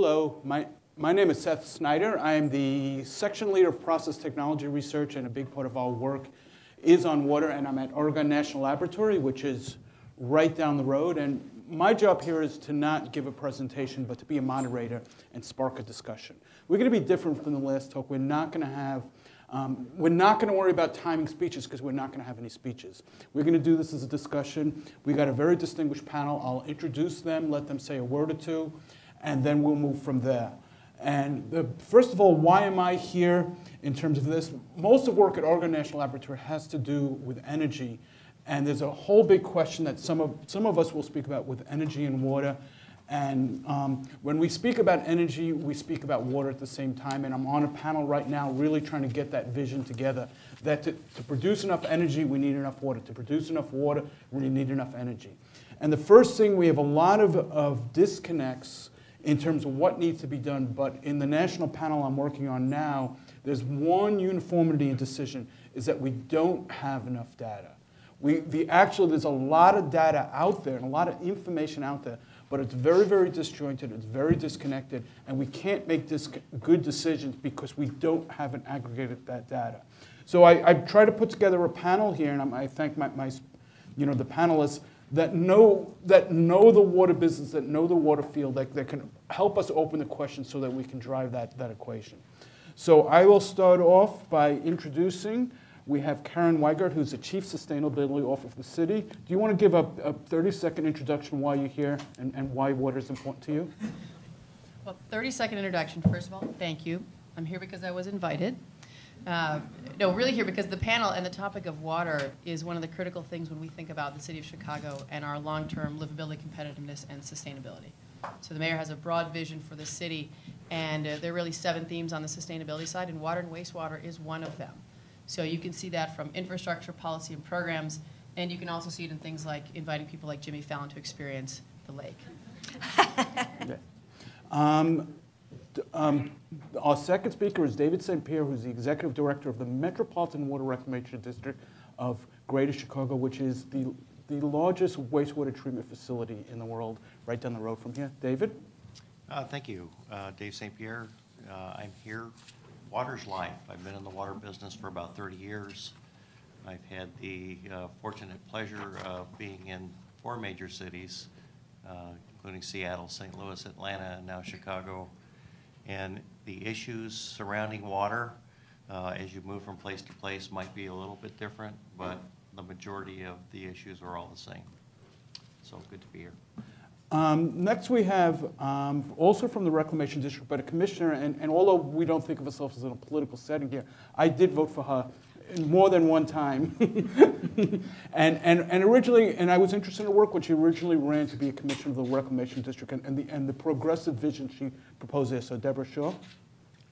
Hello, my, my name is Seth Snyder. I am the section leader of process technology research, and a big part of our work is on water, and I'm at Argonne National Laboratory, which is right down the road. And my job here is to not give a presentation, but to be a moderator and spark a discussion. We're going to be different from the last talk. We're not going to have um, we're not going to worry about timing speeches because we're not going to have any speeches. We're going to do this as a discussion. We got a very distinguished panel. I'll introduce them, let them say a word or two, and then we'll move from there. And the, first of all, why am I here in terms of this? Most of work at Argonne National Laboratory has to do with energy. And there's a whole big question that some of, some of us will speak about with energy and water. And um, when we speak about energy, we speak about water at the same time. And I'm on a panel right now really trying to get that vision together. That to, to produce enough energy, we need enough water. To produce enough water, we need enough energy. And the first thing, we have a lot of, of disconnects in terms of what needs to be done. But in the national panel I'm working on now, there's one uniformity in decision, is that we don't have enough data. We, the actual, there's a lot of data out there and a lot of information out there, but it's very, very disjointed, it's very disconnected, and we can't make this good decisions because we don't have an aggregated that data. So I, I try to put together a panel here, and I'm, i thank my, my, you know, the panelists that know, that know the water business, that know the water field, that, that can help us open the question so that we can drive that, that equation. So I will start off by introducing, we have Karen Weigert, who's the Chief Sustainability Officer of the city. Do you want to give a, a 30-second introduction why you're here and, and why water is important to you? Well, 30-second introduction, first of all, thank you. I'm here because I was invited. Uh, no, really here because the panel and the topic of water is one of the critical things when we think about the city of Chicago and our long-term livability, competitiveness, and sustainability. So the mayor has a broad vision for the city, and uh, there are really seven themes on the sustainability side, and water and wastewater is one of them. So you can see that from infrastructure, policy, and programs, and you can also see it in things like inviting people like Jimmy Fallon to experience the lake. um, um, our second speaker is David St. Pierre, who's the executive director of the Metropolitan Water Reclamation District of Greater Chicago, which is the, the largest wastewater treatment facility in the world, right down the road from here. David? Uh, thank you. Uh, Dave St. Pierre. Uh, I'm here. Water's life. I've been in the water business for about 30 years. I've had the uh, fortunate pleasure of being in four major cities, uh, including Seattle, St. Louis, Atlanta, and now Chicago and the issues surrounding water uh, as you move from place to place might be a little bit different, but the majority of the issues are all the same. So good to be here. Um, next we have, um, also from the Reclamation District, but a commissioner, and, and although we don't think of ourselves as in a political setting here, I did vote for her more than one time. and, and, and originally, and I was interested in her work when she originally ran to be a commissioner of the Reclamation District and, and, the, and the progressive vision she proposed there. So Deborah Shore.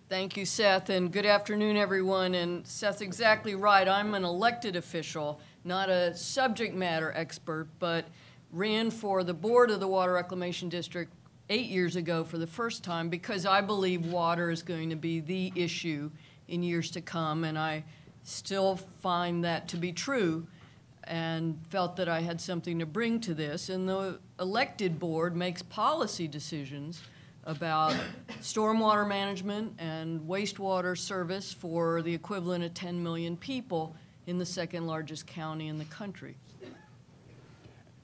Thank you, Seth, and good afternoon, everyone. And Seth's exactly right. I'm an elected official, not a subject matter expert, but ran for the board of the Water Reclamation District eight years ago for the first time because I believe water is going to be the issue in years to come. And I still find that to be true and felt that I had something to bring to this. And the elected board makes policy decisions about stormwater management and wastewater service for the equivalent of 10 million people in the second largest county in the country.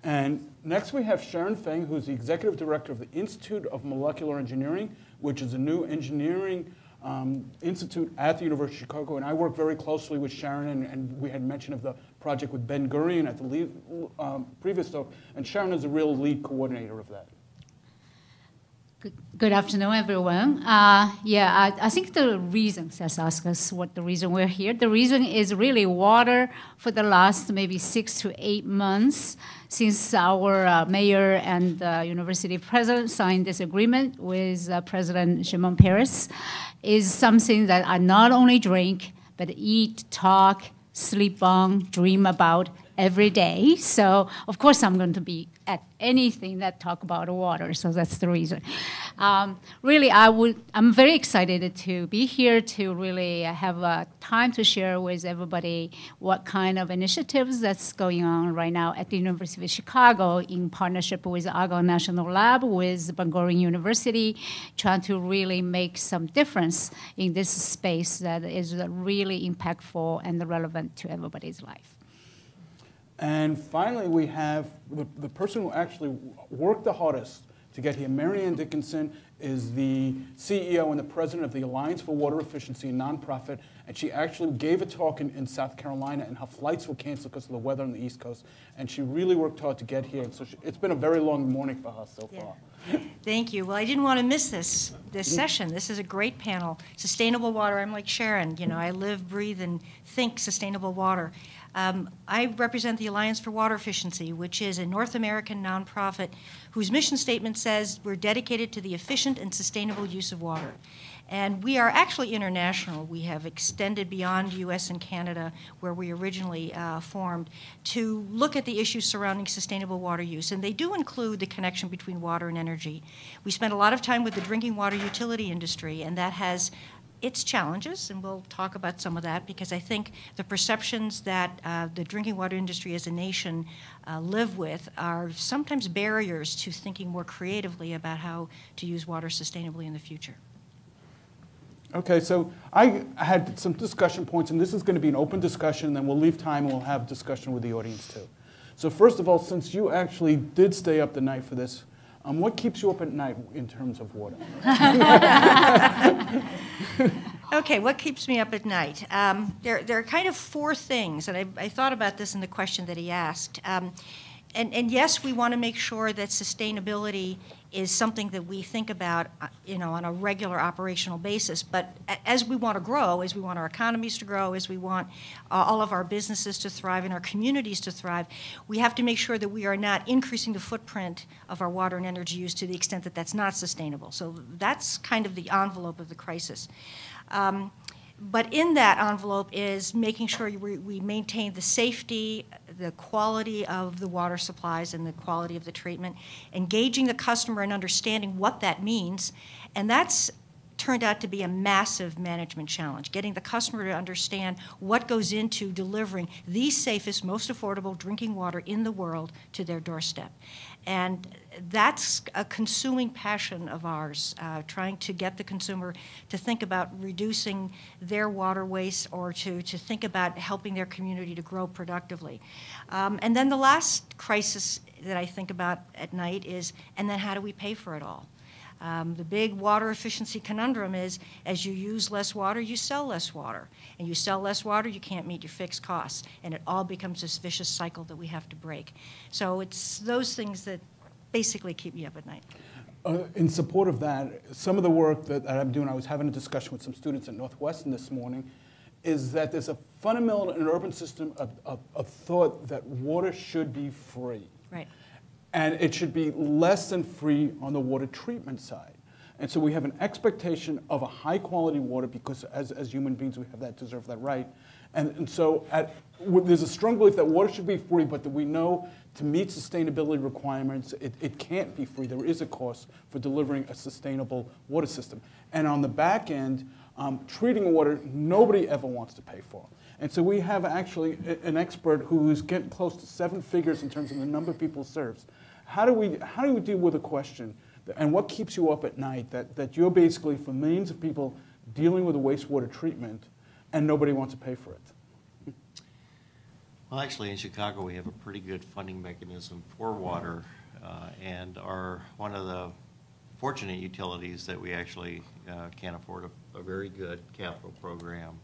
And next we have Sharon Feng, who's the executive director of the Institute of Molecular Engineering, which is a new engineering um, Institute at the University of Chicago, and I work very closely with Sharon, and, and we had mention of the project with Ben Gurion at the lead, um, previous talk, and Sharon is a real lead coordinator of that. Good, good afternoon, everyone. Uh, yeah, I, I, think the reason, Seth asked us what the reason we're here. The reason is really water for the last maybe six to eight months since our uh, mayor and uh, university president signed this agreement with uh, President Shimon Peres is something that I not only drink, but eat, talk, sleep on, dream about every day. So of course I'm going to be at anything that talk about water. So that's the reason. Um, really, I would. I'm very excited to be here to really have a time to share with everybody what kind of initiatives that's going on right now at the University of Chicago in partnership with Argonne National Lab with Gurion University, trying to really make some difference in this space that is really impactful and relevant to everybody's life. And finally, we have the, the person who actually worked the hardest to get here. Mary Ann Dickinson is the CEO and the president of the Alliance for Water Efficiency, a nonprofit, and she actually gave a talk in, in South Carolina, and her flights were canceled because of the weather on the East Coast. And she really worked hard to get here. And so she, it's been a very long morning for her so far. Thank you. Well, I didn't want to miss this this mm-hmm. session. This is a great panel. Sustainable water. I'm like Sharon. You know, I live, breathe, and think sustainable water. Um, I represent the Alliance for Water Efficiency, which is a North American nonprofit whose mission statement says we're dedicated to the efficient and sustainable use of water. And we are actually international. We have extended beyond US and Canada, where we originally uh, formed, to look at the issues surrounding sustainable water use. And they do include the connection between water and energy. We spend a lot of time with the drinking water utility industry, and that has its challenges, and we'll talk about some of that because I think the perceptions that uh, the drinking water industry as a nation uh, live with are sometimes barriers to thinking more creatively about how to use water sustainably in the future. Okay, so I had some discussion points, and this is going to be an open discussion, and then we'll leave time and we'll have discussion with the audience too. So first of all, since you actually did stay up the night for this, um, what keeps you up at night in terms of water? okay, what keeps me up at night? Um, there, there are kind of four things, and I, I, thought about this in the question that he asked. Um, and, and, yes, we want to make sure that sustainability is something that we think about, uh, you know, on a regular operational basis. But as we want to grow, as we want our economies to grow, as we want uh, all of our businesses to thrive and our communities to thrive, we have to make sure that we are not increasing the footprint of our water and energy use to the extent that that's not sustainable. So that's kind of the envelope of the crisis. Um, but in that envelope is making sure we, we, maintain the safety, the quality of the water supplies, and the quality of the treatment, engaging the customer and understanding what that means. And that's turned out to be a massive management challenge, getting the customer to understand what goes into delivering the safest, most affordable drinking water in the world to their doorstep. And that's a consuming passion of ours, uh, trying to get the consumer to think about reducing their water waste or to, to think about helping their community to grow productively. Um, and then the last crisis that I think about at night is, and then how do we pay for it all? Um, the big water efficiency conundrum is as you use less water, you sell less water. And you sell less water, you can't meet your fixed costs. And it all becomes this vicious cycle that we have to break. So it's those things that basically keep me up at night. Uh, in support of that, some of the work that, that, I'm doing, I was having a discussion with some students at Northwestern this morning, is that there's a fundamental in an urban system of, of, of thought that water should be free. Right. And it should be less than free on the water treatment side. And so we have an expectation of a high quality water because as, as human beings we have that deserve that right. And, and so at, there's a strong belief that water should be free, but that we know to meet sustainability requirements, it, it can't be free. There is a cost for delivering a sustainable water system. And on the back end, um, treating water, nobody ever wants to pay for. And so we have actually an expert who's getting close to seven figures in terms of the number of people serves how do we, how do we deal with a question, and what keeps you up at night that, that you're basically, for millions of people, dealing with a wastewater treatment and nobody wants to pay for it? Well, actually, in Chicago, we have a pretty good funding mechanism for water, uh, and are one of the fortunate utilities that we actually uh, can afford a, a, very good capital program.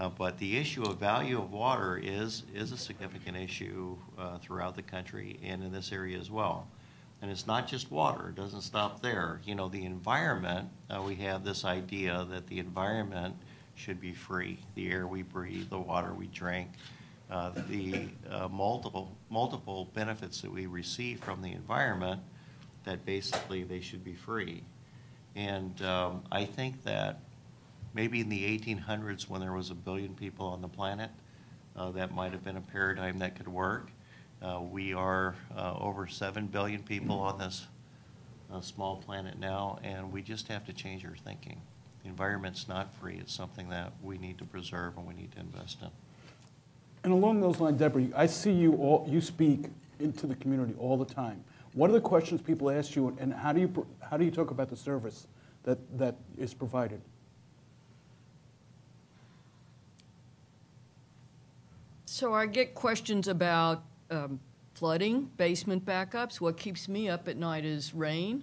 Uh, but the issue of value of water is, is a significant issue uh, throughout the country and in this area as well. And it's not just water, it doesn't stop there. You know, the environment, uh, we have this idea that the environment should be free the air we breathe, the water we drink, uh, the uh, multiple, multiple benefits that we receive from the environment, that basically they should be free. And um, I think that maybe in the 1800s when there was a billion people on the planet, uh, that might have been a paradigm that could work. Uh, We are uh, over 7 billion people on this uh, small planet now, and we just have to change our thinking. The environment's not free. It's something that we need to preserve and we need to invest in. And along those lines, Deborah, I see you all, you speak into the community all the time. What are the questions people ask you, and how do you, how do you talk about the service that, that is provided? So I get questions about um, flooding, basement backups. What keeps me up at night is rain.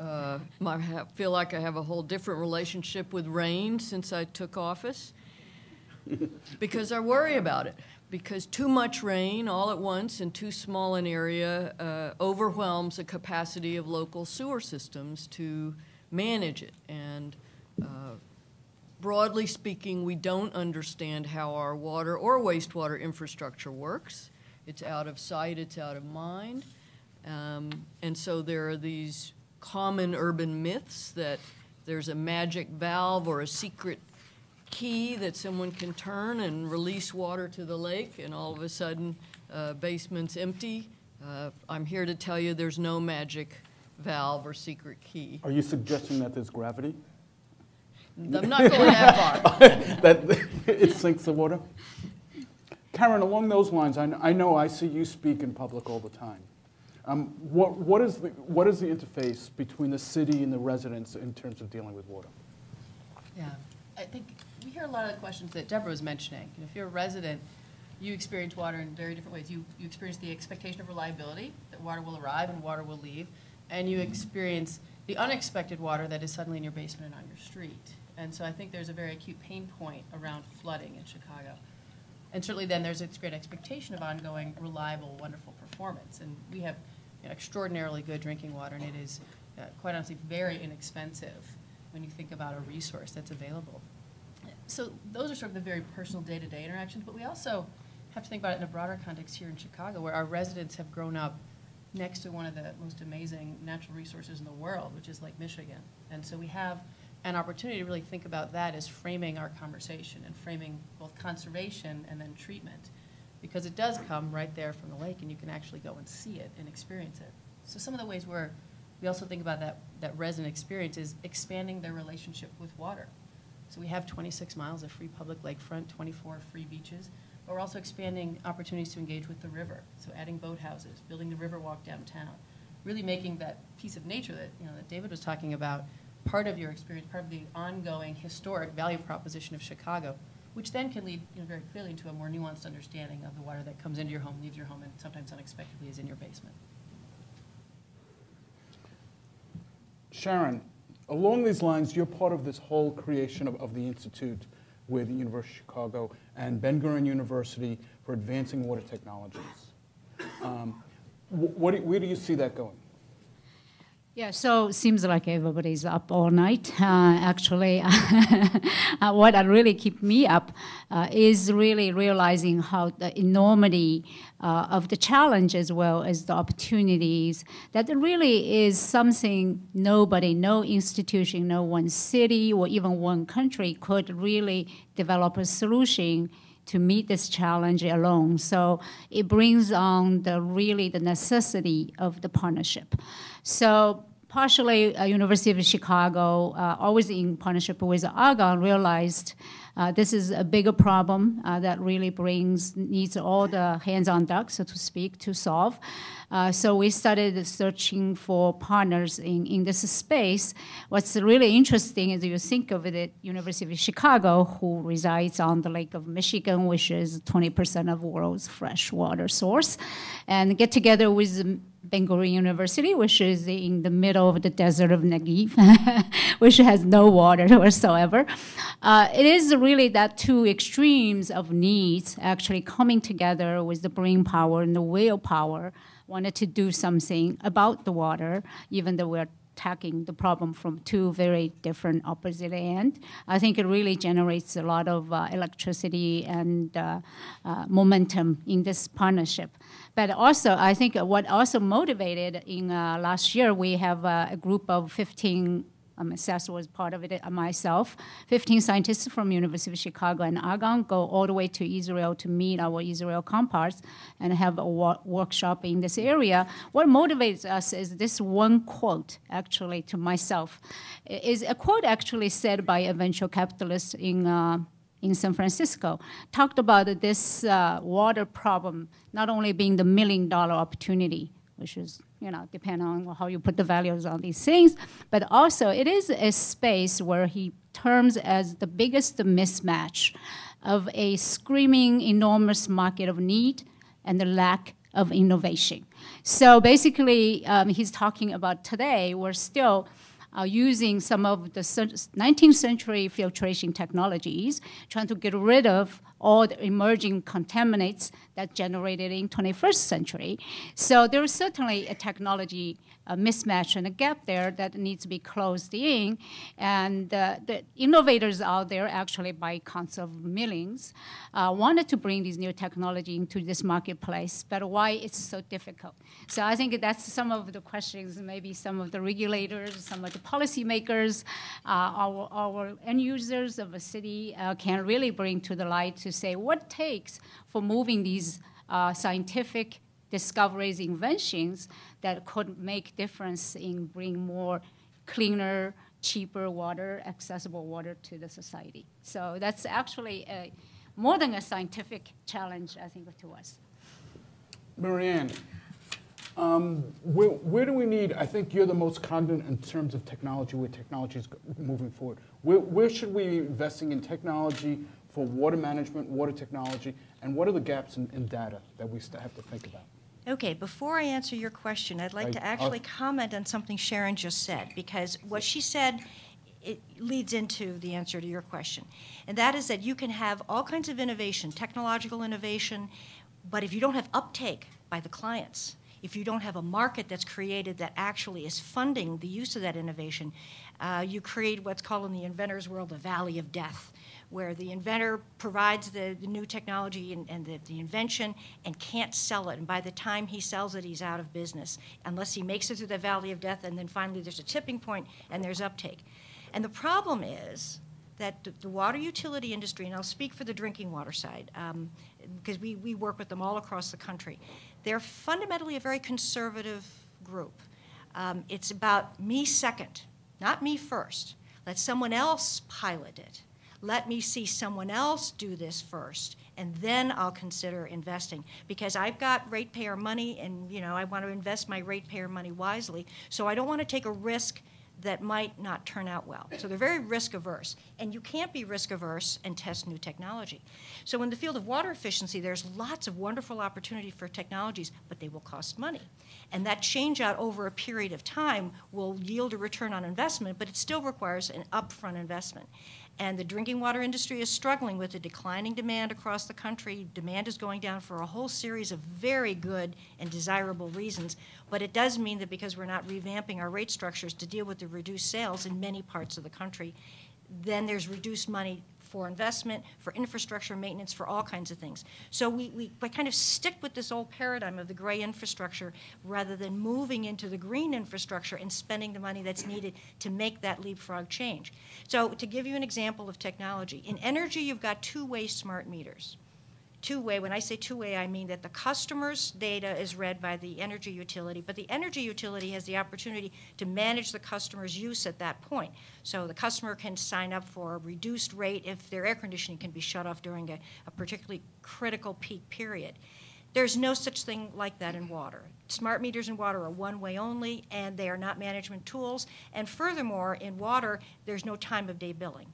Uh, I feel like I have a whole different relationship with rain since I took office because I worry about it. Because too much rain all at once in too small an area uh, overwhelms the capacity of local sewer systems to manage it. And uh, broadly speaking, we don't understand how our water or wastewater infrastructure works. It's out of sight, it's out of mind. Um, and so there are these common urban myths that there's a magic valve or a secret key that someone can turn and release water to the lake, and all of a sudden, uh, basement's empty. Uh, I'm here to tell you there's no magic valve or secret key. Are you suggesting that there's gravity? I'm not going that far. that it sinks the water? Karen, along those lines, I, I know I see you speak in public all the time. Um, what, what, is the, what is the interface between the city and the residents in terms of dealing with water? Yeah, I think we hear a lot of the questions that Deborah was mentioning. If you're a resident, you experience water in very different ways. You, you experience the expectation of reliability, that water will arrive and water will leave, and you experience the unexpected water that is suddenly in your basement and on your street. And so I think there's a very acute pain point around flooding in Chicago. And certainly then there's this great expectation of ongoing, reliable, wonderful performance. And we have you know, extraordinarily good drinking water, and it is, uh, quite honestly, very inexpensive when you think about a resource that's available. So those are sort of the very personal day-to-day interactions, but we also have to think about it in a broader context here in Chicago, where our residents have grown up next to one of the most amazing natural resources in the world, which is Lake Michigan. And so we have an opportunity to really think about that as framing our conversation and framing both conservation and then treatment, because it does come right there from the lake, and you can actually go and see it and experience it. So some of the ways where we also think about that, that resident experience is expanding their relationship with water. So we have 26 miles of free public lakefront, 24 free beaches, but we're also expanding opportunities to engage with the river. So adding boathouses, building the river walk downtown, really making that piece of nature that, you know, that David was talking about part of your experience, part of the ongoing historic value proposition of Chicago, which then can lead you know, very clearly to a more nuanced understanding of the water that comes into your home, leaves your home, and sometimes unexpectedly is in your basement. Sharon, along these lines, you're part of this whole creation of, of the Institute with the University of Chicago and Ben Gurion University for Advancing Water Technologies. Um, wh- what, where do you see that going? Yeah, so it seems like everybody's up all night. Uh, actually, uh, what really keep me up uh, is really realizing how the enormity uh, of the challenge as well as the opportunities. That really is something nobody, no institution, no one city or even one country could really develop a solution to meet this challenge alone. So it brings on the really the necessity of the partnership. So partially, uh, University of Chicago, uh, always in partnership with Argonne, realized uh, this is a bigger problem uh, that really brings needs all the hands-on deck, so to speak, to solve. Uh, so we started searching for partners in, in this space. What's really interesting is you think of the University of Chicago, who resides on the Lake of Michigan, which is 20% of the world's fresh water source, and get together with Ben Gurion University, which is in the middle of the desert of Negev, which has no water whatsoever. Uh, it is really that two extremes of needs actually coming together with the brain power and the willpower, wanted to do something about the water, even though we're attacking the problem from two very different opposite ends. I think it really generates a lot of uh, electricity and uh, uh, momentum in this partnership. But also, I think what also motivated in uh, last year, we have uh, a group of 15 um, Seth was part of it, uh, myself. 15 scientists from University of Chicago and Argonne go all the way to Israel to meet our Israel counterparts and have a workshop in this area. What motivates us is this one quote, actually, to myself, is a quote actually said by a venture capitalist in. Uh, in San Francisco, talked about this uh, water problem not only being the million dollar opportunity, which is, you know, depending on how you put the values on these things, but also it is a space where he terms as the biggest mismatch of a screaming enormous market of need and the lack of innovation. So basically, um, he's talking about today, we're still uh, using some of the 19th century filtration technologies, trying to get rid of all the emerging contaminants that generated in 21st century. So there is certainly a technology a mismatch and a gap there that needs to be closed in. And uh, the innovators out there, actually by counts of millions, uh, wanted to bring these new technology into this marketplace, but why it's so difficult? So I think that's some of the questions, maybe some of the regulators, some of the policymakers, uh, our, our end users of a city uh, can really bring to the light to say what takes for moving these uh, scientific discoveries, inventions that could make difference in bring more cleaner, cheaper water, accessible water to the society. So that's actually a, more than a scientific challenge, I think, to us. Mary Ann, um, where, where, do we need, I think you're the most cognizant in terms of technology, where technology is moving forward. Where, where should we be investing in technology for water management, water technology, and what are the gaps in, in data that we still have to think about? Okay, before I answer your question, I'd like I- to actually comment on something Sharon just said, because what she said, it leads into the answer to your question. And that is that you can have all kinds of innovation, technological innovation, but if you don't have uptake by the clients, if you don't have a market that's created that actually is funding the use of that innovation, uh, you create what's called in the inventor's world a valley of death where the inventor provides the, the new technology and, and the, the, invention and can't sell it. And by the time he sells it, he's out of business, unless he makes it through the valley of death, and then finally there's a tipping point and there's uptake. And the problem is that the, water utility industry, and I'll speak for the drinking water side, um, because we, we work with them all across the country, they're fundamentally a very conservative group. Um, it's about me second, not me first. Let someone else pilot it let me see someone else do this first and then I'll consider investing because I've got ratepayer money and you know I want to invest my ratepayer money wisely so I don't want to take a risk that might not turn out well. So they're very risk averse. And you can't be risk averse and test new technology. So in the field of water efficiency, there's lots of wonderful opportunity for technologies, but they will cost money. And that change out over a period of time will yield a return on investment, but it still requires an upfront investment. And the drinking water industry is struggling with a declining demand across the country. Demand is going down for a whole series of very good and desirable reasons. But it does mean that because we're not revamping our rate structures to deal with the reduced sales in many parts of the country, then there's reduced money for investment, for infrastructure maintenance, for all kinds of things. So we, we, we kind of stick with this old paradigm of the gray infrastructure rather than moving into the green infrastructure and spending the money that's needed to make that leapfrog change. So to give you an example of technology, in energy you've got two-way smart meters two-way. When I say two-way, I mean that the customer's data is read by the energy utility, but the energy utility has the opportunity to manage the customer's use at that point. So the customer can sign up for a reduced rate if their air conditioning can be shut off during a, a particularly critical peak period. There's no such thing like that in water. Smart meters in water are one way only, and they are not management tools. And furthermore, in water, there's no time of day billing.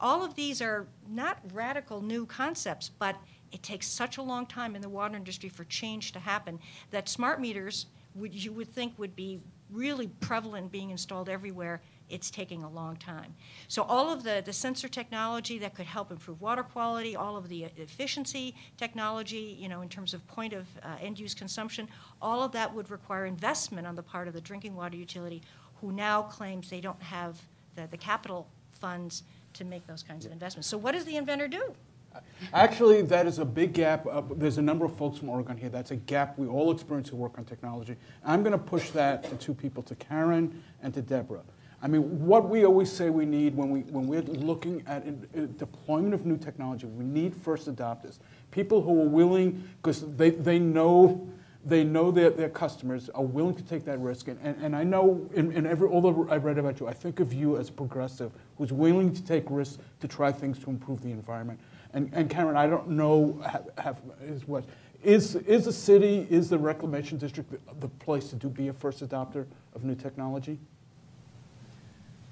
All of these are not radical new concepts, but it takes such a long time in the water industry for change to happen that smart meters, would, you would think, would be really prevalent being installed everywhere. It's taking a long time. So all of the, the sensor technology that could help improve water quality, all of the efficiency technology, you know, in terms of point of uh, end-use consumption, all of that would require investment on the part of the drinking water utility, who now claims they don't have the, the capital funds to make those kinds of investments. So what does the inventor do? Actually, that is a big gap. Uh, there's a number of folks from Argonne here. That's a gap we all experience who work on technology. I'm going to push that to two people, to Karen and to Deborah. I mean, what we always say we need when, we, when we're looking at in, in deployment of new technology, we need first adopters. People who are willing, because they, they know they know their, their customers are willing to take that risk. And, and, and I know in, in every, all that I've read about you, I think of you as a progressive who's willing to take risks to try things to improve the environment. And, and Karen, I don't know have, have, is what, is, is the city, is the reclamation district the, the place to do, be a first adopter of new technology?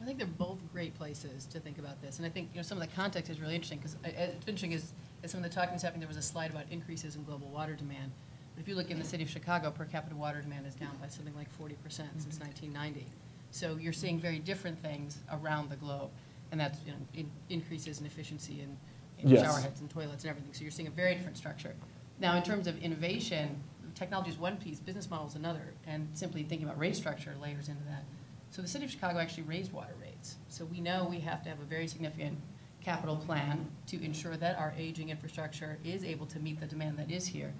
I think they're both great places to think about this, and I think you know some of the context is really interesting because uh, uh, it's interesting as, as some of the talking was happening, there was a slide about increases in global water demand. But if you look in the city of Chicago, per capita water demand is down by something like 40% since mm-hmm. 1990. So you're seeing very different things around the globe, and that's you know in, increases in efficiency in Yes. shower heads and toilets and everything. So you're seeing a very different structure. Now, in terms of innovation, technology is one piece, business model is another, and simply thinking about rate structure layers into that. So the city of Chicago actually raised water rates. So we know we have to have a very significant capital plan to ensure that our aging infrastructure is able to meet the demand that is here.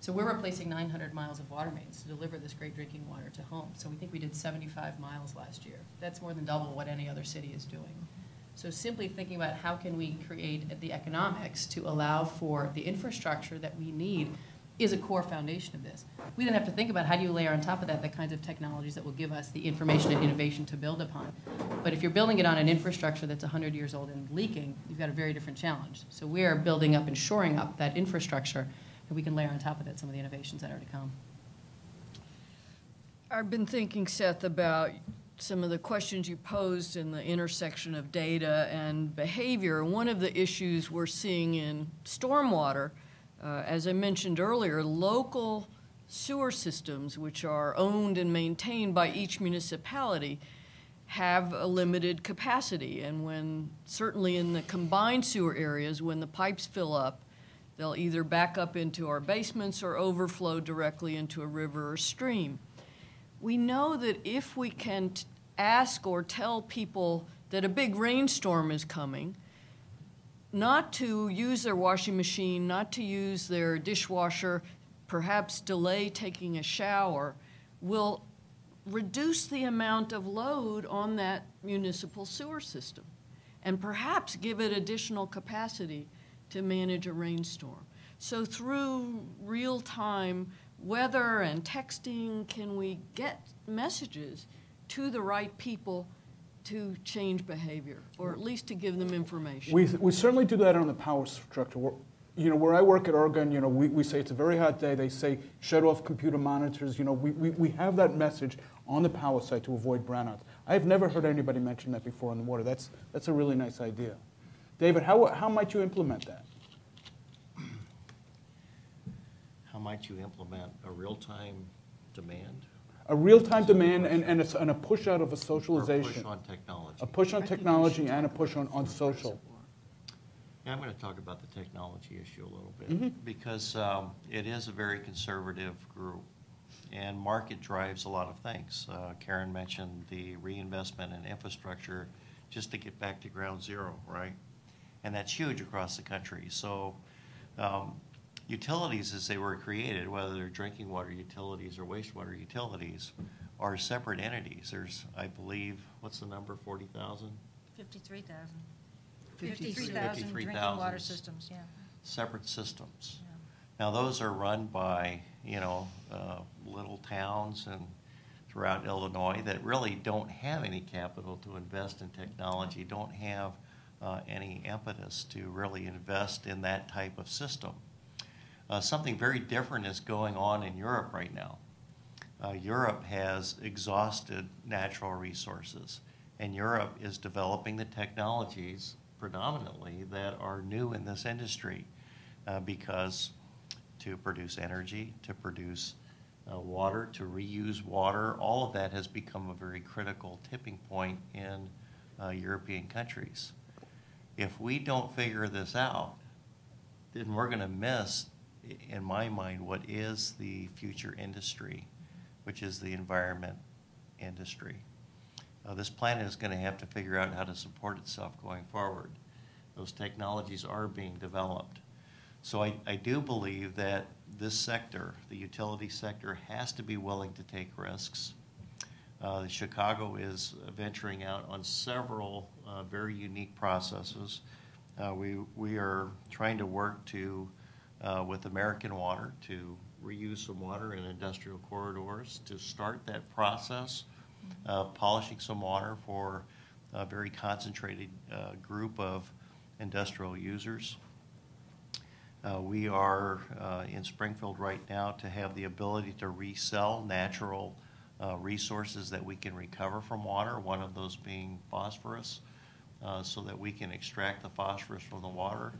So we're replacing 900 miles of water mains to deliver this great drinking water to homes. So we think we did 75 miles last year. That's more than double what any other city is doing. So simply thinking about how can we create the economics to allow for the infrastructure that we need is a core foundation of this. We then have to think about how do you layer on top of that the kinds of technologies that will give us the information and innovation to build upon. But if you're building it on an infrastructure that's 100 years old and leaking, you've got a very different challenge. So we are building up and shoring up that infrastructure that we can layer on top of that some of the innovations that are to come. I've been thinking, Seth, about some of the questions you posed in the intersection of data and behavior. One of the issues we're seeing in stormwater, uh, as I mentioned earlier, local sewer systems, which are owned and maintained by each municipality, have a limited capacity. And when, certainly in the combined sewer areas, when the pipes fill up, they'll either back up into our basements or overflow directly into a river or stream. We know that if we can ask or tell people that a big rainstorm is coming, not to use their washing machine, not to use their dishwasher, perhaps delay taking a shower, will reduce the amount of load on that municipal sewer system and perhaps give it additional capacity to manage a rainstorm. So through real-time weather and texting, can we get messages to the right people to change behavior, or at least to give them information? We, we certainly do that on the power structure. We're, you know, where I work at Argonne, you know, we, we say it's a very hot day. They say shut off computer monitors. You know, we, we, we have that message on the power side to avoid brownouts. I've never heard anybody mention that before on the water. That's, that's a really nice idea. David, how, how might you implement that? How might you implement a real-time demand? A real-time demand and, and, a, and a push out of a Or a socialization. push on technology? A push on technology and a push on, on social. Yeah, I'm going to talk about the technology issue a little bit, because um, it is a very conservative group, and market drives a lot of things. Uh, Karen mentioned the reinvestment in infrastructure just to get back to ground zero, right? And that's huge across the country. So um, utilities, as they were created, whether they're drinking water utilities or wastewater utilities, are separate entities. There's, I believe, what's the number, 40,000? 53,000. 53,000 53,000 drinking water systems, yeah. separate systems. Now, those are run by, you know, uh, little towns and throughout Illinois that really don't have any capital to invest in technology, don't have uh, any impetus to really invest in that type of system. Uh, Something very different is going on in Europe right now. Uh, Europe has exhausted natural resources, and Europe is developing the technologies predominantly that are new in this industry uh, because to produce energy, to produce uh, water, to reuse water, all of that has become a very critical tipping point in uh, European countries. If we don't figure this out, then we're going to miss, in my mind, what is the future industry, which is the environment industry. Uh, this planet is going to have to figure out how to support itself going forward. Those technologies are being developed. So I, I do believe that this sector, the utility sector, has to be willing to take risks. Uh, Chicago is venturing out on several uh, very unique processes. Uh, we, we are trying to work to, uh, with American Water to reuse some water in industrial corridors to start that process, of polishing some water for a very concentrated uh, group of industrial users. Uh, We are uh, in Springfield right now to have the ability to resell natural uh, resources that we can recover from water, one of those being phosphorus, uh, so that we can extract the phosphorus from the water.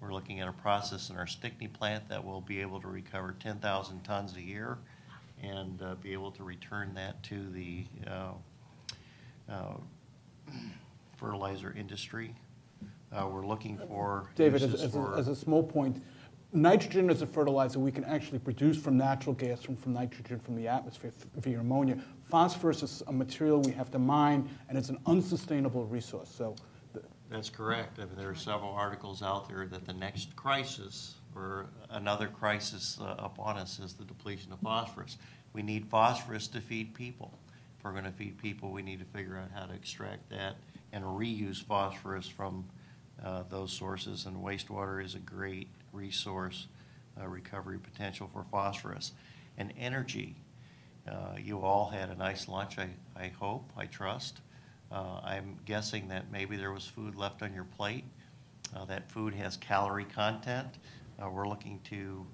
We're looking at a process in our Stickney plant that will be able to recover 10,000 tons a year and uh, be able to return that to the uh, uh, fertilizer industry. Uh, We're looking for David, as, as, a, as a small point, nitrogen as a fertilizer we can actually produce from natural gas from, from nitrogen from the atmosphere via ammonia. Phosphorus is a material we have to mine, and it's an unsustainable resource. So, That's correct. I mean, there are several articles out there that the next crisis, or another crisis uh, upon us, is the depletion of phosphorus. We need phosphorus to feed people. If we're going to feed people, we need to figure out how to extract that and reuse phosphorus from uh, those sources, and wastewater is a great resource, uh, recovery potential for phosphorus. And energy, uh, you all had a nice lunch, I, I hope, I trust. Uh, I'm guessing that maybe there was food left on your plate. Uh, that food has calorie content. Uh, we're looking to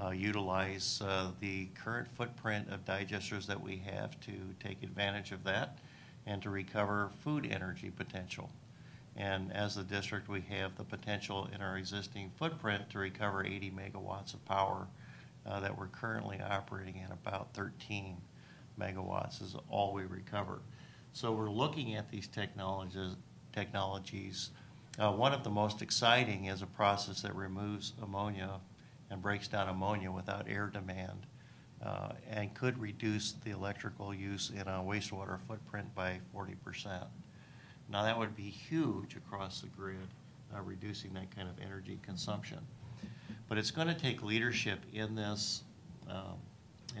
uh, utilize uh, the current footprint of digesters that we have to take advantage of that and to recover food energy potential. And as the district, we have the potential in our existing footprint to recover 80 megawatts of power uh, that we're currently operating at about 13 megawatts is all we recover. So we're looking at these technologies. Technologies. Uh, one of the most exciting is a process that removes ammonia and breaks down ammonia without air demand, uh, and could reduce the electrical use in a wastewater footprint by 40%. Now, that would be huge across the grid, uh, reducing that kind of energy consumption. But it's going to take leadership in this, um,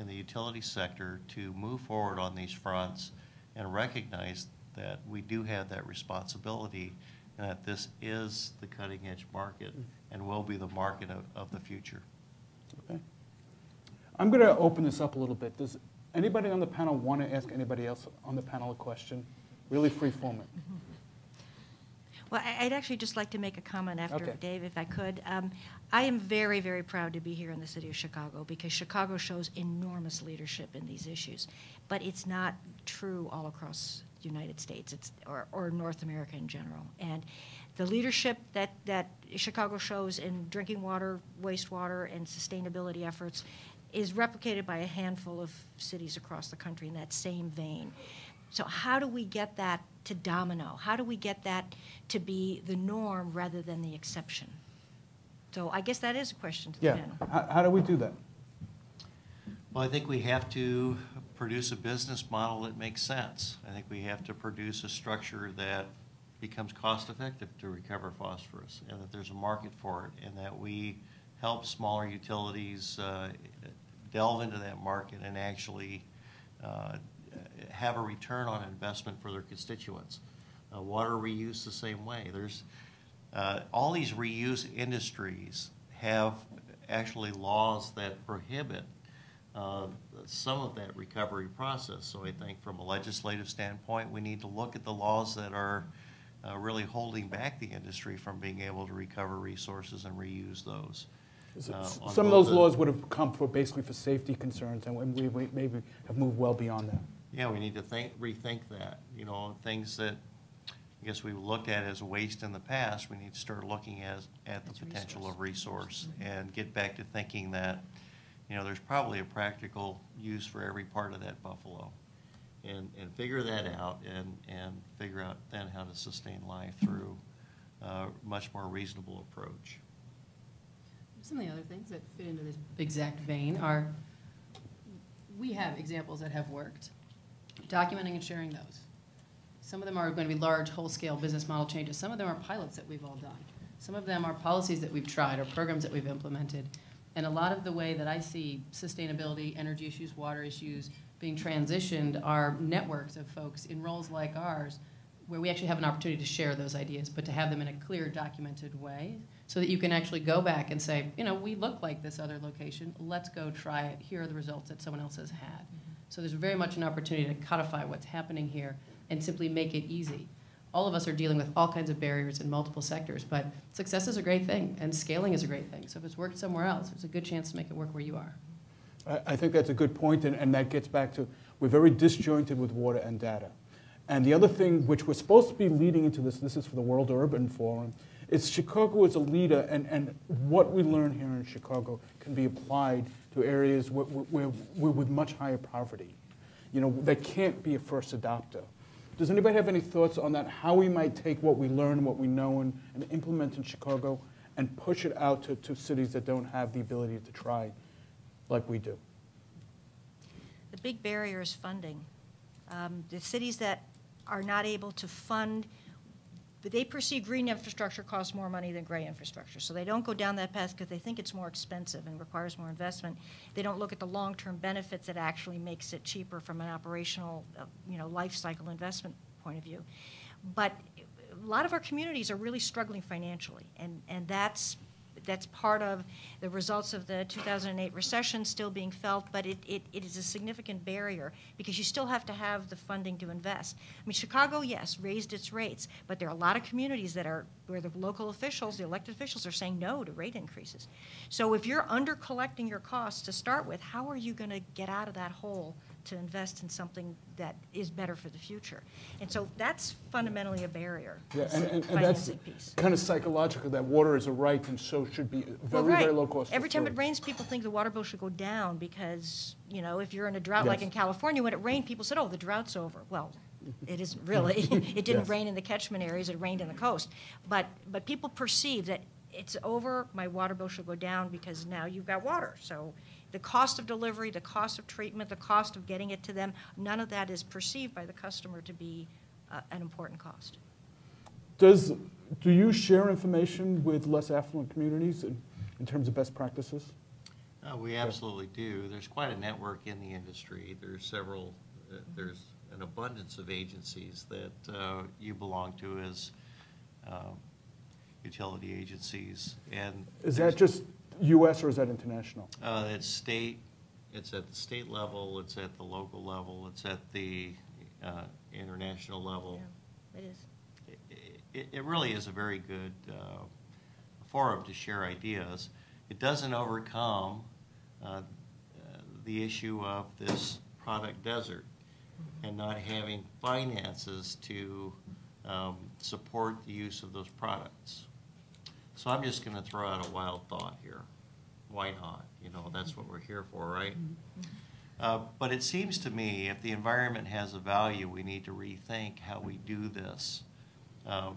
in the utility sector to move forward on these fronts and recognize that we do have that responsibility and that this is the cutting edge market mm. and will be the market of, of the future. okay. I'm going to open this up a little bit. Does anybody on the panel want to ask anybody else on the panel a question? Really free form it. Mm-hmm. Well, I'd actually just like to make a comment after Okay. Dave, if I could. Um, I am very, very proud to be here in the city of Chicago because Chicago shows enormous leadership in these issues. But it's not true all across the United States it's, or, or North America in general. And the leadership that, that Chicago shows in drinking water, wastewater, and sustainability efforts is replicated by a handful of cities across the country in that same vein. So how do we get that to domino? How do we get that to be the norm rather than the exception? So I guess that is a question to the Yeah. panel. How, how do we do that? Well, I think we have to produce a business model that makes sense. I think we have to produce a structure that becomes cost effective to recover phosphorus and that there's a market for it and that we help smaller utilities uh, delve into that market and actually uh, have a return on investment for their constituents. Uh, water reuse the same way. There's uh, all these reuse industries have actually laws that prohibit uh, some of that recovery process. So I think from a legislative standpoint, we need to look at the laws that are uh, really holding back the industry from being able to recover resources and reuse those. Uh, Some of those laws would have come for, basically for safety concerns, and we, we maybe have moved well beyond that. Yeah, we need to think, rethink that, you know, things that I guess we've looked at as waste in the past, we need to start looking at, at the As potential of resource. resource and get back to thinking that, you know, there's probably a practical use for every part of that buffalo. And, and figure that out and, and figure out then how to sustain life through a much more reasonable approach. Some of the other things that fit into this exact vein are, we have examples that have worked, documenting and sharing those. Some of them are going to be large, whole-scale business model changes. Some of them are pilots that we've all done. Some of them are policies that we've tried or programs that we've implemented. And a lot of the way that I see sustainability, energy issues, water issues being transitioned are networks of folks in roles like ours where we actually have an opportunity to share those ideas, but to have them in a clear, documented way so that you can actually go back and say, you know, we look like this other location, let's go try it. Here are the results that someone else has had. So there's very much an opportunity to codify what's happening here and simply make it easy. All of us are dealing with all kinds of barriers in multiple sectors, but success is a great thing and scaling is a great thing. So if it's worked somewhere else, there's a good chance to make it work where you are. I, think that's a good point, and, and that gets back to we're very disjointed with water and data. And the other thing, which we're supposed to be leading into this, this is for the World Urban Forum, is Chicago is a leader, and, and what we learn here in Chicago can be applied to areas where, where, with much higher poverty. You know, they can't be a first adopter. Does anybody have any thoughts on that? How we might take what we learn, what we know, and, and implement in Chicago and push it out to, to cities that don't have the ability to try like we do? The big barrier is funding. Um, The cities that are not able to fund, but they perceive green infrastructure costs more money than gray infrastructure. So they don't go down that path because they think it's more expensive and requires more investment. They don't look at the long-term benefits that actually makes it cheaper from an operational, uh, you know, life cycle investment point of view. But a lot of our communities are really struggling financially, and, and that's that's part of the results of the 2008 recession still being felt, but it, it, it is a significant barrier because you still have to have the funding to invest. I mean, Chicago, yes, raised its rates, but there are a lot of communities that are where the local officials, the elected officials, are saying no to rate increases. So if you're under collecting your costs to start with, how are you going to get out of that hole to invest in something that is better for the future? And so that's fundamentally a barrier. Yeah, and, and, and that's piece. kind of psychological that water is a right and so should be Well, very, very low cost. Every time it rains, people think the water bill should go down because, you know, if you're in a drought like in California, when it rained, people said, oh, the drought's over. Well, it isn't really. It didn't Yes. rain in the catchment areas, it rained in the coast. But, but people perceive that it's over, my water bill should go down because now you've got water. So the cost of delivery, the cost of treatment, the cost of getting it to them, none of that is perceived by the customer to be uh, an important cost. Does, do you share information with less affluent communities in, in terms of best practices? Uh, We absolutely do. There's quite a network in the industry. There's several, uh, there's an abundance of agencies that uh, you belong to as um, utility agencies. And Is that just US or is that international? Uh, It's state, it's at the state level, it's at the local level, it's at the uh, international level. Yeah, It is. It, it really is a very good uh, forum to share ideas. It doesn't overcome uh, uh, the issue of this product desert and not having finances to um, support the use of those products. So I'm just going to throw out a wild thought here. Why not? You know, that's what we're here for, right? Uh, But it seems to me if the environment has a value, we need to rethink how we do this. Um,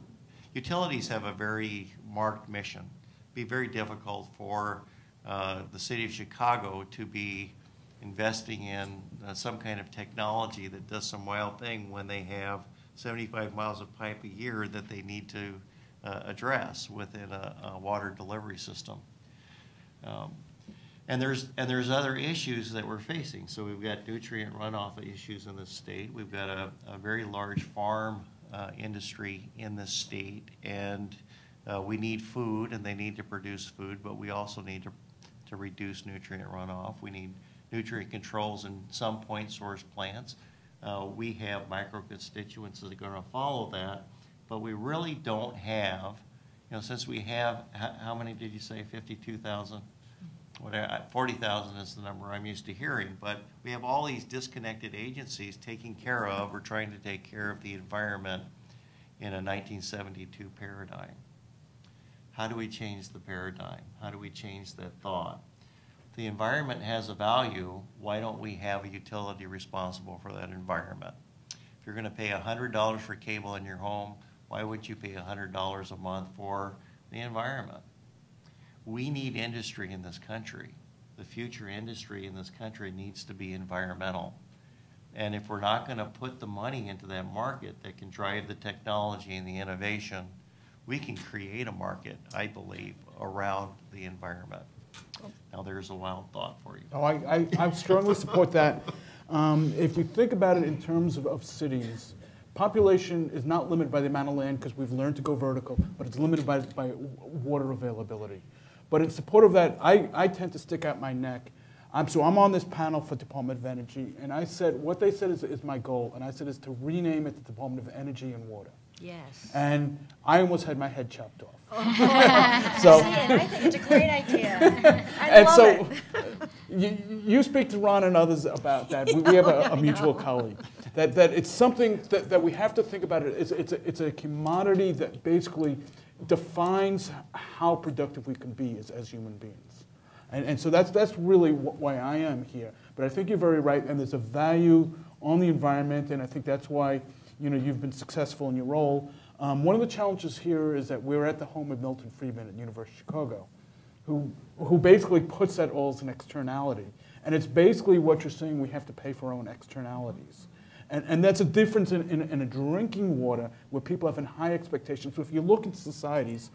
Utilities have a very marked mission. Be very difficult for uh, the city of Chicago to be investing in uh, some kind of technology that does some wild thing when they have 75 miles of pipe a year that they need to uh, address within a, a water delivery system. Um, and there's, and there's other issues that we're facing. So we've got nutrient runoff issues in the state. We've got a, a very large farm uh, industry in the state. And uh, we need food and they need to produce food, but we also need to, to reduce nutrient runoff. We need nutrient controls in some point source plants. Uh, we have micro constituents that are going to follow that, but we really don't have, you know, since we have, how, many did you say, 52,000? whatever, uh, forty thousand is the number I'm used to hearing, but we have all these disconnected agencies taking care of or trying to take care of the environment in a nineteen seventy-two paradigm. How do we change the paradigm? How do we change that thought? The environment has a value, why don't we have a utility responsible for that environment? If you're gonna pay hundred dollars for cable in your home, why wouldn't you pay hundred dollars a month for the environment? we need industry in this country. The future industry in this country needs to be environmental. And if we're not going to put the money into that market that can drive the technology and the innovation, we can create a market, I believe, around the environment. Now, there's a wild thought for you. Oh, I, I, I strongly support that. Um, if you think about it in terms of, of cities, population is not limited by the amount of land because we've learned to go vertical, but it's limited by, by water availability. But in support of that, I, I tend to stick out my neck. I'm, so I'm on this panel for Department of Energy, and I said, what they said is, is my goal, and I said is to rename it the Department of Energy and Water. Yes. And I almost had my head chopped off. Oh. so, and I think it's a great idea. I and love so it. you, you speak to Ron and others about that. We, we have a, a mutual colleague. That, that it's something that, that we have to think about. It. It's, it's, a, it's a commodity that basically defines how productive we can be as, as human beings. And, and so that's, that's really wh- why I am here. But I think you're very right, and there's a value on the environment, and I think that's why you know, you've been successful in your role. Um, one of the challenges here is that we're at the home of Milton Friedman at University of Chicago, who, who basically puts that all as an externality. And it's basically what you're saying, we have to pay for our own externalities. And, and that's a difference in, in, in a drinking water where people have an high expectations. So if you look at societies,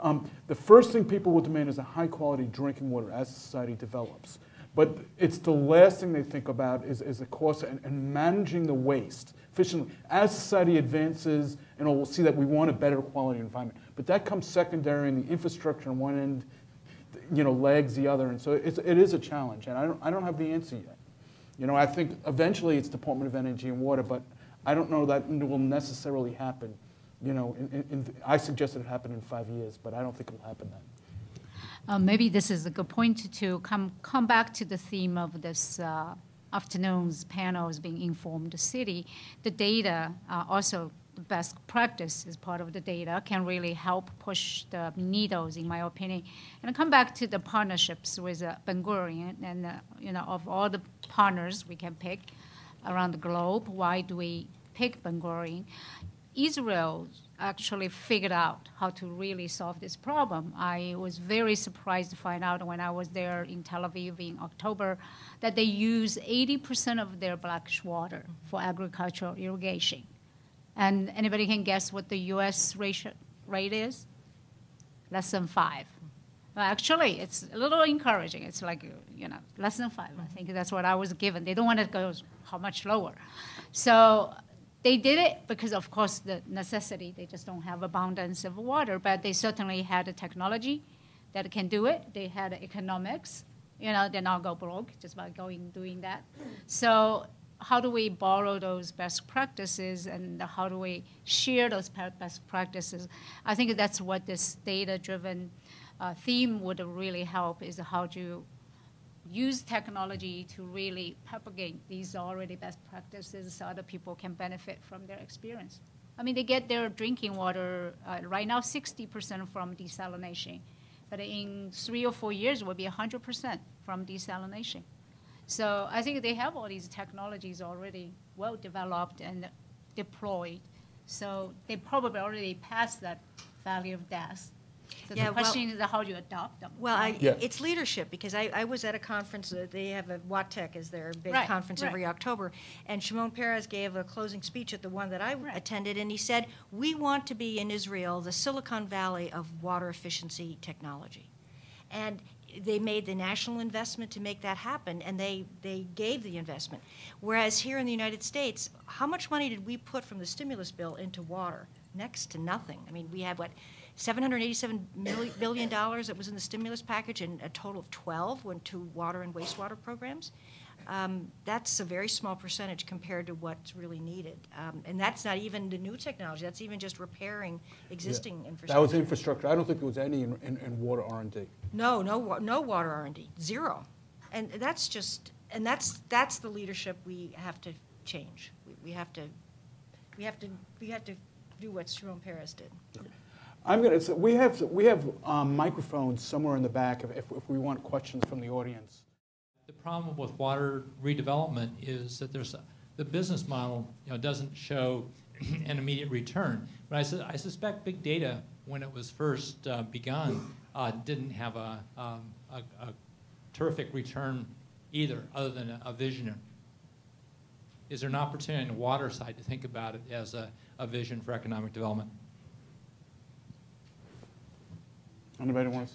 um, the first thing people will demand is a high quality drinking water as society develops. But it's the last thing they think about is, is the cost and, and managing the waste efficiently. As society advances, you know, we'll see that we want a better quality environment. But that comes secondary and the infrastructure on one end, you know, lags the other. And so it's, it is a challenge. And I don't, I don't have the answer yet. You know, I think eventually it's Department of Energy and Water, but I don't know that will necessarily happen. You know, in, in, I suggested it happen in five years, but I don't think it will happen then. Uh, maybe this is a good point to come, come back to the theme of this uh, afternoon's is being informed city. The data, uh, also best practice is part of the data, can really help push the needles, in my opinion. And I come back to the partnerships with uh, Gurion, and uh, you know, of all the partners we can pick around the globe, why do we pick Ben Gurion? Israel actually figured out how to really solve this problem. I was very surprised to find out when I was there in Tel Aviv in October that they use 80% of their Blackish water for agricultural irrigation. And anybody can guess what the U.S. ratio, rate is? Less than five. Well, actually, it's a little encouraging. It's like, you know, less than five. I think that's what I was given. They don't want to go how much lower. So they did it because, of course, the necessity. They just don't have abundance of water, but they certainly had a technology that can do it. They had economics. You know, they're not go broke just by going doing that. So how do we borrow those best practices and how do we share those best practices? I think that's what this data-driven uh, theme would really help is how to use technology to really propagate these already best practices so other people can benefit from their experience. I mean, they get their drinking water uh, right now 60% from desalination, but in three or four years, it will be 100% from desalination. So I think they have all these technologies already well developed and deployed. So they probably already passed that valley of death. So Yeah, the well- question is how do you adopt them? Well, I, Yeah. it's leadership, because I, I was at a conference, uh, they have a WATEC as their big Right, conference right. every October, and Shimon Peres gave a closing speech at the one that I attended, and he said, "We want to be in Israel, the Silicon Valley of water efficiency technology." And they made the national investment to make that happen, and they, they gave the investment. Whereas here in the United States, how much money did we put from the stimulus bill into water? Next to nothing. I mean, we have what, $787 million billion dollars that was in the stimulus package, and a total of 12 went to water and wastewater programs. Um, That's a very small percentage compared to what's really needed. Um, And that's not even the new technology, that's even just repairing existing infrastructure. That was infrastructure. I don't think there was any in, in, in water R&D. No, no, no water R and D, zero. And that's just, and that's, that's the leadership we have to change. We- We have to, we have to, we have to do what Jerome Perez did. I'm going to, we have, we have um, microphones somewhere in the back if if we want questions from the audience. The problem with water redevelopment is that there's, a- the business model, you know, doesn't show an immediate return. But I su- I suspect big data, when it was first uh, begun, uh, didn't have a, um, a a terrific return either, other than a- a vision. Is there an opportunity on the water side to think about it as a, a vision for economic development? Anybody want to?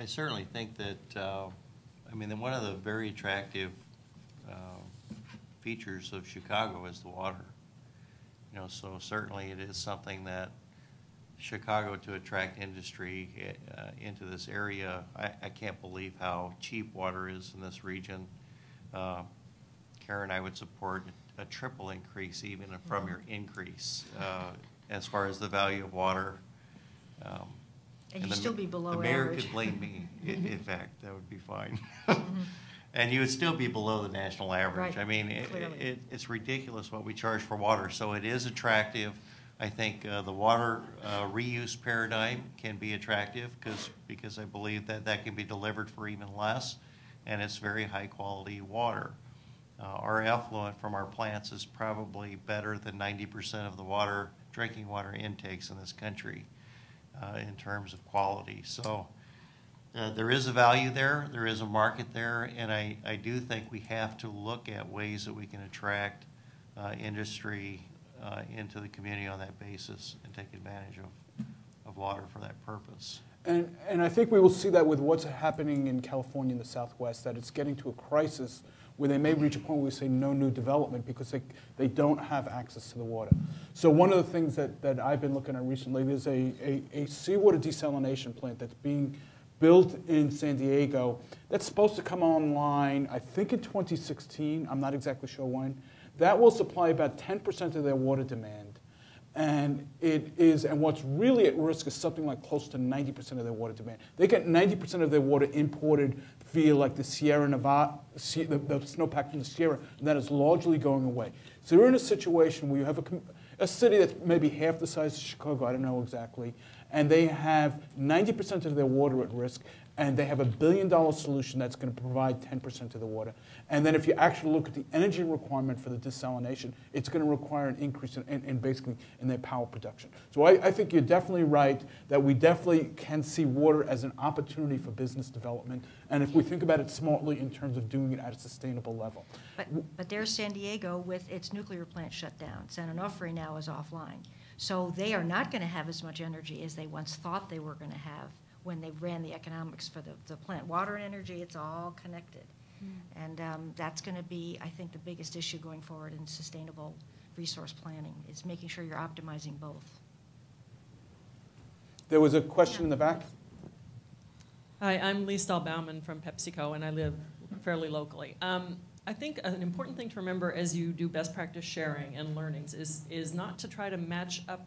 I certainly think that, uh, I mean, then one of the very attractive uh, features of Chicago is the water. You know, so certainly it is something that Chicago to attract industry uh, into this area. I, I can't believe how cheap water is in this region. Uh, Karen, I would support a triple increase even from your increase uh, as far as the value of water. Um, And you'd the still be below The mayor average. could blame me, i- in fact, that would be fine. Mm-hmm. And you would still be below the national average. Right, I mean, clearly. it, it's ridiculous what we charge for water, so it is attractive. I think uh, the water uh, reuse paradigm can be attractive because, because I believe that that can be delivered for even less, and it's very high-quality water. Uh, Our effluent from our plants is probably better than ninety percent of the water, drinking water intakes in this country uh, in terms of quality. So uh, there is a value there, there is a market there, and I, I do think we have to look at ways that we can attract uh, industry uh, into the community on that basis and take advantage of, of water for that purpose. And, and I think we will see that with what's happening in California in the Southwest, that it's getting to a crisis where they may reach a point where we say no new development because they, they don't have access to the water. So one of the things that, that I've been looking at recently, there's a, a, a seawater desalination plant that's being built in San Diego that's supposed to come online, I think in 2016, I'm not exactly sure when. That will supply about 10% of their water demand. And it is, and what's really at risk is something like close to 90% of their water demand. They get 90% of their water imported via like the Sierra Nevada, the, the snowpack from the Sierra, and that is largely going away. So you're in a situation where you have a, a city that's maybe half the size of Chicago, I don't know exactly, and they have 90% of their water at risk, and they have a billion dollar solution that's going to provide 10% of the water. And then if you actually look at the energy requirement for the desalination, it's going to require an increase in, in, in basically in their power production. So I, I think you're definitely right that we definitely can see water as an opportunity for business development. And if we think about it smartly in terms of doing it at a sustainable level. But, but there's San Diego with its nuclear plant shut down. San Onofre now is offline. So they are not going to have as much energy as they once thought they were going to have when they ran the economics for the, the plant. Water and energy, it's all connected. And um, that's going to be, I think, the biggest issue going forward in sustainable resource planning, is making sure you're optimizing both. There was a question in the back. Hi, I'm Lee Stahl Bauman from PepsiCo, and I live fairly locally. Um, I think an important thing to remember as you do best practice sharing and learnings is, is not to try to match up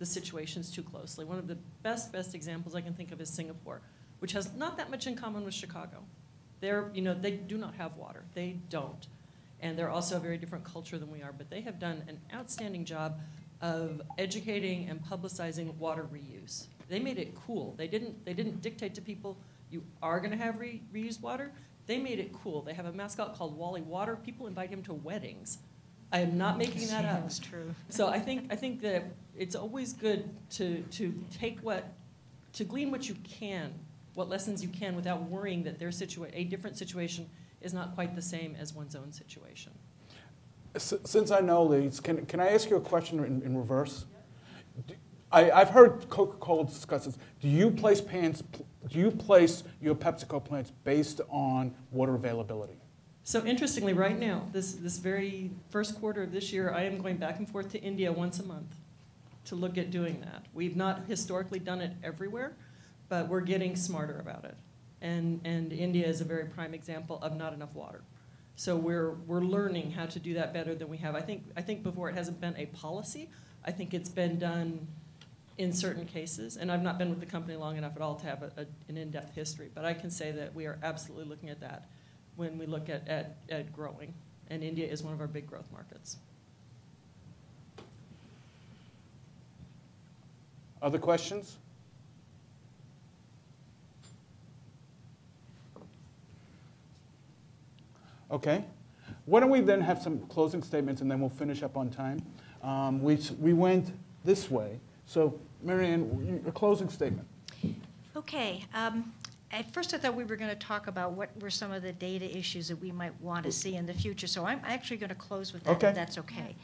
the situations too closely. One of the best, best examples I can think of is Singapore, which has not that much in common with Chicago. They're, you know, they do not have water. They don't. And they're also a very different culture than we are, but they have done an outstanding job of educating and publicizing water reuse. They made it cool. They didn't, they didn't dictate to people, you are going to have re- reused water. They made it cool. They have a mascot called Wally Water. People invite him to weddings. I am not making that up. That's true. So I think I think that it's always good to to take what to glean what you can, what lessons you can, without worrying that their situa- a different situation is not quite the same as one's own situation. S- Since I know these, can, can I ask you a question in, in reverse? Do- I, I've heard Coca-Cola discuss this. Do you place pans, do you place your PepsiCo plants based on water availability? So interestingly, right now, this this very first quarter of this year, I am going back and forth to India once a month to look at doing that. We've not historically done it everywhere, but we're getting smarter about it. And and India is a very prime example of not enough water. So we're we're learning how to do that better than we have. I think I think before it hasn't been a policy. I think it's been done in certain cases, and I've not been with the company long enough at all to have a, a, an in-depth history. But I can say that we are absolutely looking at that when we look at, at, at growing. And India is one of our big growth markets. Other questions? Okay. Why don't we then have some closing statements and then we'll finish up on time? Um, we, we went this way. So, Mary Ann, your closing statement. Okay. Um, at first, I thought we were going to talk about what were some of the data issues that we might want to see in the future. So I'm actually going to close with that, Okay. if that's okay.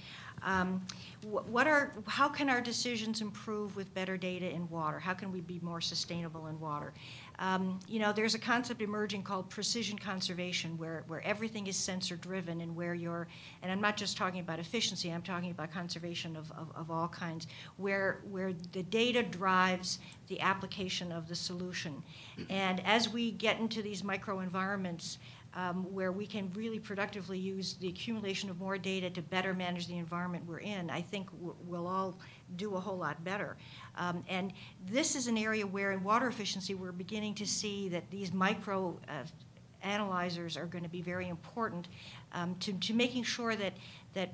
Um, what are, how can our decisions improve with better data in water? How can we be more sustainable in water? Um, you know, there's a concept emerging called precision conservation, where, where everything is sensor driven and where you're, and I'm not just talking about efficiency, I'm talking about conservation of, of, of all kinds, where, where the data drives the application of the solution. And as we get into these microenvironments, um, where we can really productively use the accumulation of more data to better manage the environment we're in, I think we'll all do a whole lot better. Um, and this is an area where in water efficiency we're beginning to see that these micro uh, analyzers are going to be very important um, to, to making sure that, that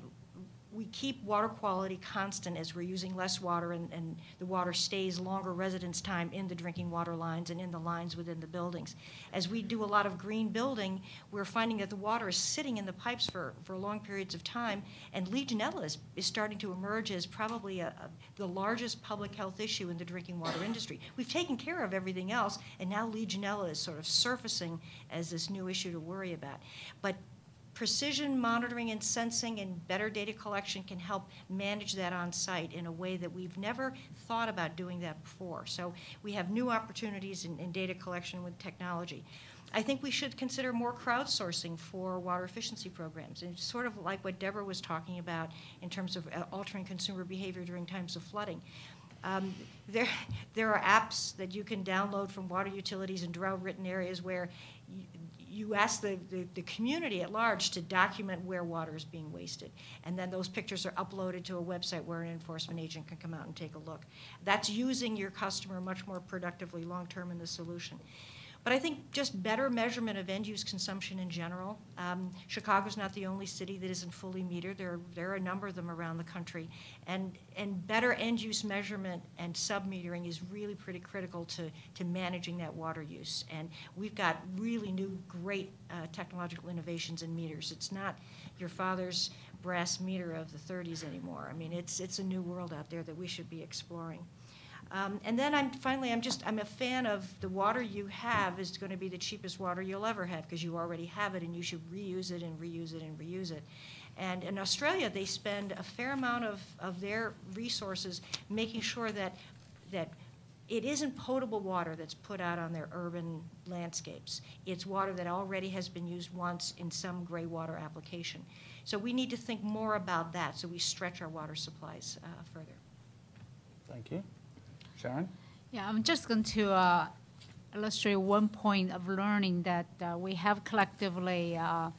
we keep water quality constant as we're using less water and, and the water stays longer residence time in the drinking water lines and in the lines within the buildings. As we do a lot of green building, we're finding that the water is sitting in the pipes for, for long periods of time, and Legionella is, is starting to emerge as probably a, a, the largest public health issue in the drinking water industry. We've taken care of everything else, and now Legionella is sort of surfacing as this new issue to worry about. But precision monitoring and sensing and better data collection can help manage that on site in a way that we've never thought about doing that before. So we have new opportunities in, in data collection with technology. I think we should consider more crowdsourcing for water efficiency programs. And it's sort of like what Deborah was talking about in terms of uh, altering consumer behavior during times of flooding. Um, there, there are apps that you can download from water utilities in drought-ridden areas where you, ask the, the, the, community at large to document where water is being wasted. And then those pictures are uploaded to a website where an enforcement agent can come out and take a look. That's using your customer much more productively long term in the solution. But I think just better measurement of end use consumption in general. Um, Chicago's not the only city that isn't fully metered. There are, there are a number of them around the country. And, and better end use measurement and sub metering is really pretty critical to, to managing that water use. And we've got really new, great uh, technological innovations in meters. It's not your father's brass meter of the 30s anymore. I mean, it's, it's a new world out there that we should be exploring. Um, and then I'm finally, I'm just, I'm a fan of the water you have is going to be the cheapest water you'll ever have because you already have it and you should reuse it and reuse it and reuse it. And in Australia, they spend a fair amount of, of their resources making sure that, that it isn't potable water that's put out on their urban landscapes. It's water that already has been used once in some gray water application. So we need to think more about that so we stretch our water supplies uh, further. Thank you. Sharon? Yeah, I'm just going to uh, illustrate one point of learning that uh, we have collectively uh,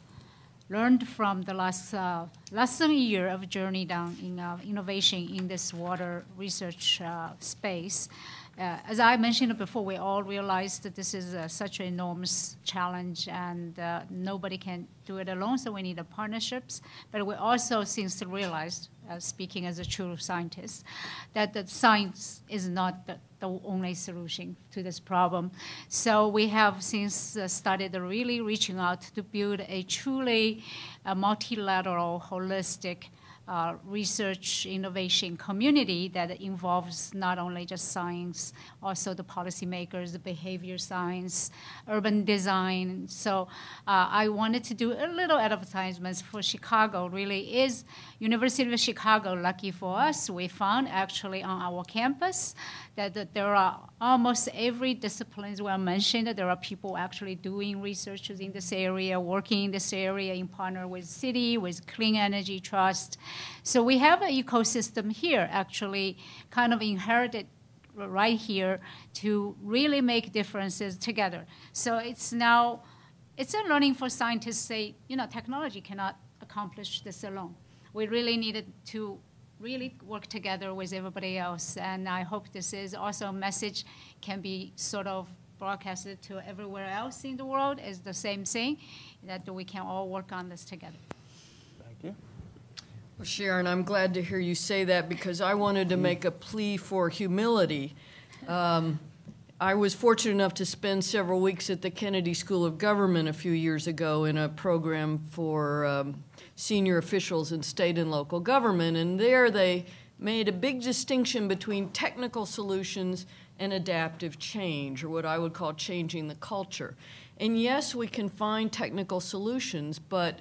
learned from the last uh, last year of journey down in uh, innovation in this water research uh, space. As I mentioned before, we all realized that this is such an enormous challenge and nobody can do it alone, so we need partnerships. But we also since realized, uh, speaking as a true scientist, that the science is not the, the only solution to this problem. So we have since uh, started really reaching out to build a truly uh, multilateral, holistic uh, research innovation community that involves not only just science, also the policymakers, the behavior science, urban design. So uh, I wanted to do a little advertisements for Chicago. Really is University of Chicago. Lucky for us, we found actually on our campus that, that there are almost every disciplines were mentioned. That there are people actually doing research in this area, working in this area in partner with city, with Clean Energy Trust. So we have an ecosystem here, actually, kind of inherited right here to really make differences together. So it's now, it's a learning for scientists say, you know, technology cannot accomplish this alone. We really needed to really work together with everybody else. And I hope this is also a message can be sort of broadcasted to everywhere else in the world is the same thing, that we can all work on this together. Thank you. Well, Sharon, I'm glad to hear you say that because I wanted to make a plea for humility. Um, I was fortunate enough to spend several weeks at the Kennedy School of Government a few years ago in a program for um, senior officials in state and local government, and there they made a big distinction between technical solutions and adaptive change, or what I would call changing the culture. And yes, we can find technical solutions, but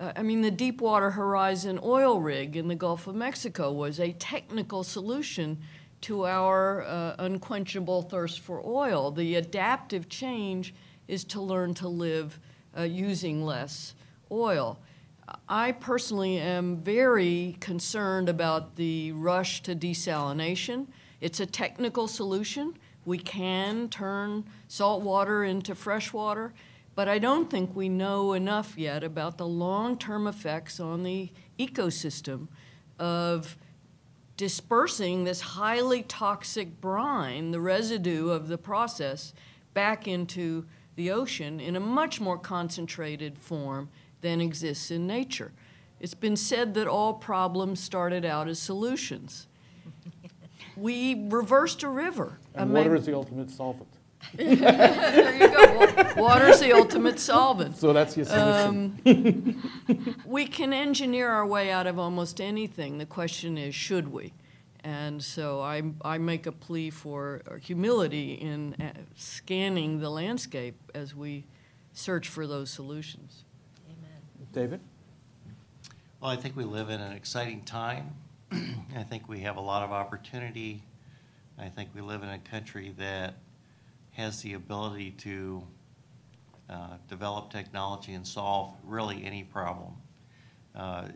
Uh, I mean, the Deepwater Horizon oil rig in the Gulf of Mexico was a technical solution to our uh, unquenchable thirst for oil. The adaptive change is to learn to live uh, using less oil. I personally am very concerned about the rush to desalination. It's a technical solution. We can turn salt water into fresh water, but I don't think we know enough yet about the long term effects on the ecosystem of dispersing this highly toxic brine, the residue of the process, back into the ocean in a much more concentrated form than exists in nature. It's been said that all problems started out as solutions. we reversed a river. And water is the ultimate solvent. there you go. Water's the ultimate solvent. So that's your solution. Um, we can engineer our way out of almost anything. The question is, should we? And so I, I make a plea for humility in uh, scanning the landscape as we search for those solutions. David? Well, I think we live in an exciting time. I think we have a lot of opportunity. I think we live in a country that has the ability to uh, develop technology and solve really any problem. Uh,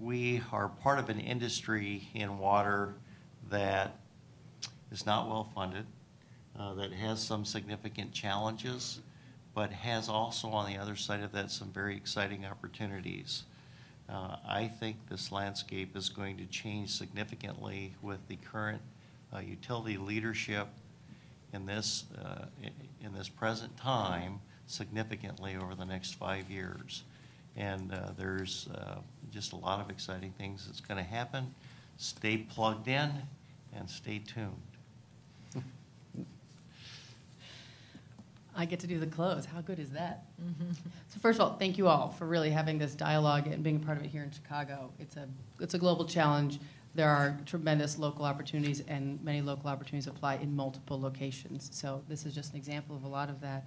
we are part of an industry in water that is not well funded, uh, that has some significant challenges but has also on the other side of that some very exciting opportunities. Uh, I think this landscape is going to change significantly with the current uh, utility leadership in this, uh, in this present time significantly over the next five years. And uh, there's uh, just a lot of exciting things that's going to happen. Stay plugged in and stay tuned. I get to do the close. How good is that? Mm-hmm. So first of all, thank you all for really having this dialogue and being a part of it here in Chicago. It's a it's a global challenge. There are tremendous local opportunities, and many local opportunities apply in multiple locations. So this is just an example of a lot of that.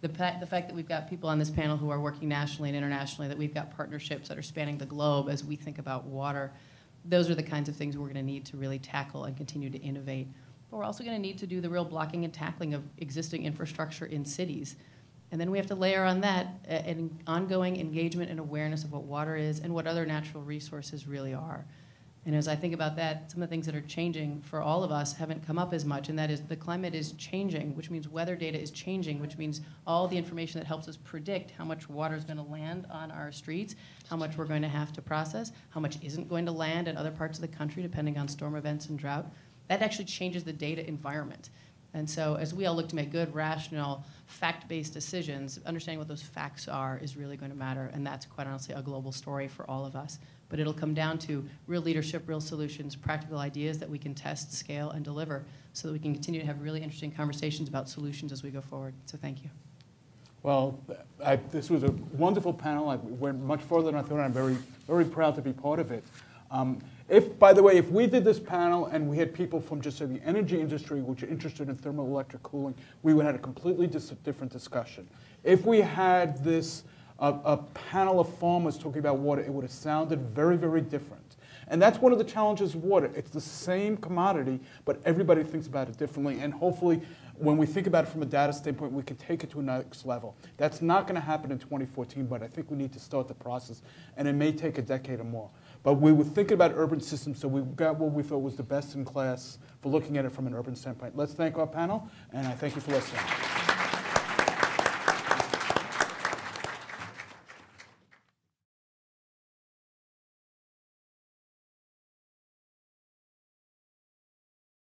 The, the fact that we've got people on this panel who are working nationally and internationally, that we've got partnerships that are spanning the globe as we think about water, those are the kinds of things we're going to need to really tackle and continue to innovate. But we're also going to need to do the real blocking and tackling of existing infrastructure in cities. And then we have to layer on that an ongoing engagement and awareness of what water is and what other natural resources really are. And as I think about that, some of the things that are changing for all of us haven't come up as much, and that is the climate is changing, which means weather data is changing, which means all the information that helps us predict how much water is going to land on our streets, how much we're going to have to process, how much isn't going to land in other parts of the country depending on storm events and drought that actually changes the data environment. And so as we all look to make good, rational, fact-based decisions, understanding what those facts are is really going to matter. And that's quite honestly a global story for all of us. But it'll come down to real leadership, real solutions, practical ideas that we can test, scale, and deliver so that we can continue to have really interesting conversations about solutions as we go forward. So thank you. Well, I, this was a wonderful panel. I went much further than I thought. I'm very, very proud to be part of it. Um, if, by the way, if we did this panel and we had people from just say the energy industry which are interested in thermoelectric cooling, we would have a completely different discussion. If we had this uh, a panel of farmers talking about water, it would have sounded very, very different. And that's one of the challenges of water. It's the same commodity, but everybody thinks about it differently. And hopefully, when we think about it from a data standpoint, we can take it to a next level. That's not going to happen in 2014, but I think we need to start the process. And it may take a decade or more. But we were thinking about urban systems, so we got what we thought was the best in class for looking at it from an urban standpoint. Let's thank our panel, and I thank you for listening.